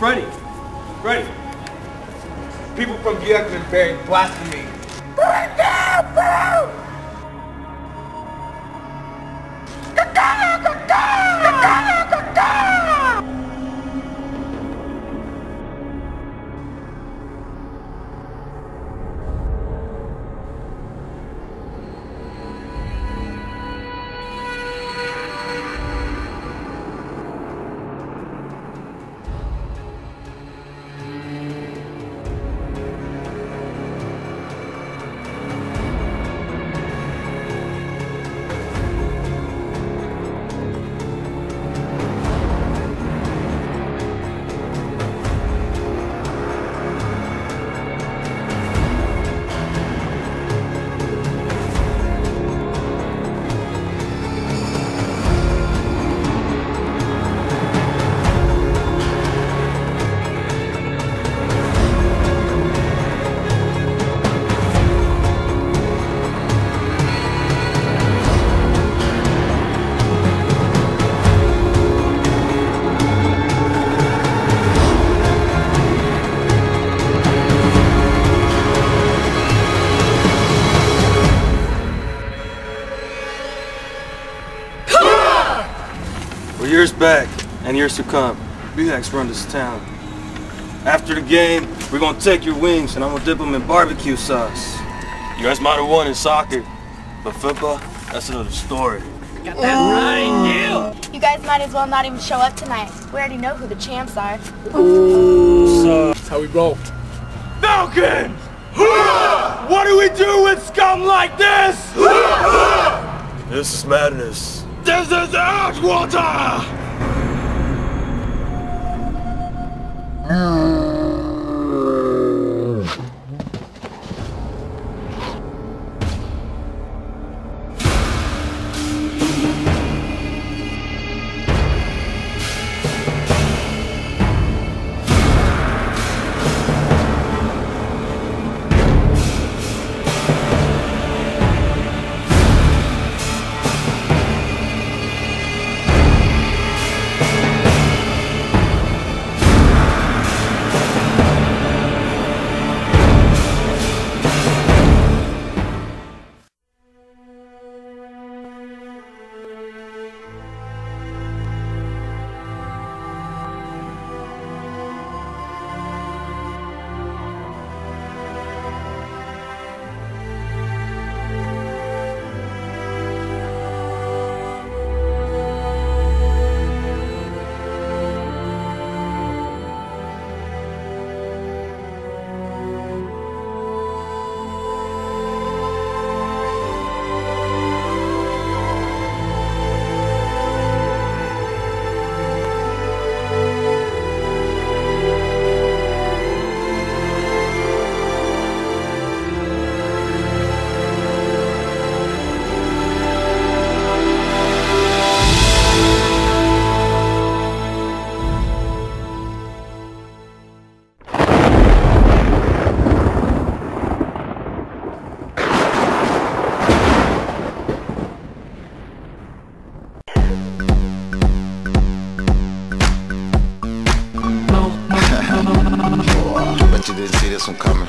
Freddie. Freddie. People from Buick and bearing blasphemy. Well, years back and years to come, BX run this town. After the game, we're gonna take your wings and I'm gonna dip them in barbecue sauce. You guys might have won in soccer, but football, that's another story. You guys might as well not even show up tonight. We already know who the champs are. That's how we roll. Falcons! What do we do with scum like this? This is madness. This is Atwater! Bet hmm. You didn't